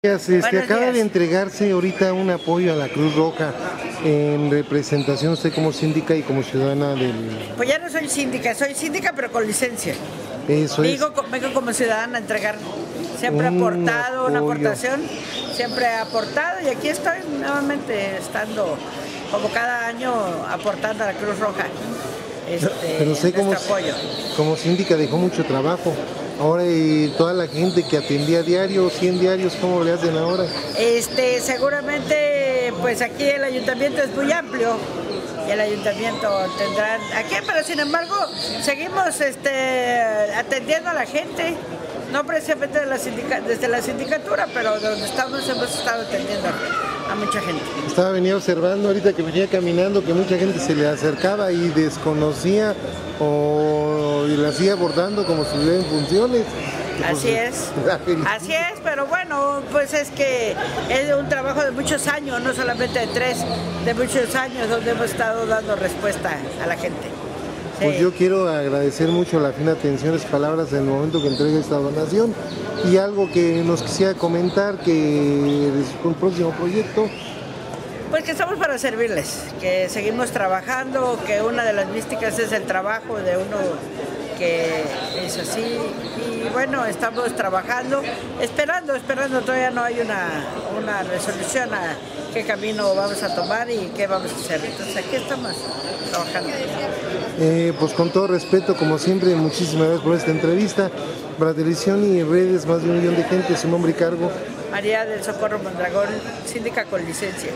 Este, acaba de entregarse ahorita un apoyo a la Cruz Roja en representación usted como síndica y como ciudadana del... Pues ya no soy síndica, soy síndica pero con licencia. Eso es. Digo, vengo como ciudadana a entregar. Siempre he aportado una aportación, siempre he aportado y aquí estoy nuevamente estando como cada año aportando a la Cruz Roja. Este, Pero usted como, apoyo. como síndica dejó mucho trabajo. Ahora y toda la gente que atendía diario, 100 diarios, ¿cómo le hacen ahora? Este, seguramente, pues aquí el ayuntamiento es muy amplio. Y el ayuntamiento tendrá aquí, pero sin embargo seguimos este, atendiendo a la gente, no precisamente desde la sindicatura, pero donde estamos hemos estado atendiendo a, a mucha gente. Estaba venía observando ahorita que venía caminando que mucha gente se le acercaba y desconocía o y la hacía abordando como si en funciones. Así es. Así es, pero bueno, pues es que es un trabajo de muchos años, no solamente de tres, de muchos años donde hemos estado dando respuesta a la gente. Pues yo quiero agradecer mucho la fina atención, las palabras en el momento que entrega esta donación y algo que nos quisiera comentar que es un próximo proyecto. Pues que estamos para servirles, que seguimos trabajando, que una de las místicas es el trabajo de uno que es así. Y bueno, estamos trabajando, esperando, esperando, todavía no hay una, una resolución a qué camino vamos a tomar y qué vamos a hacer. Entonces aquí estamos trabajando. Eh, pues con todo respeto, como siempre, muchísimas gracias por esta entrevista. Para televisión y redes, más de un millón de gente, su nombre y cargo. María del Socorro Mondragón, síndica con licencia.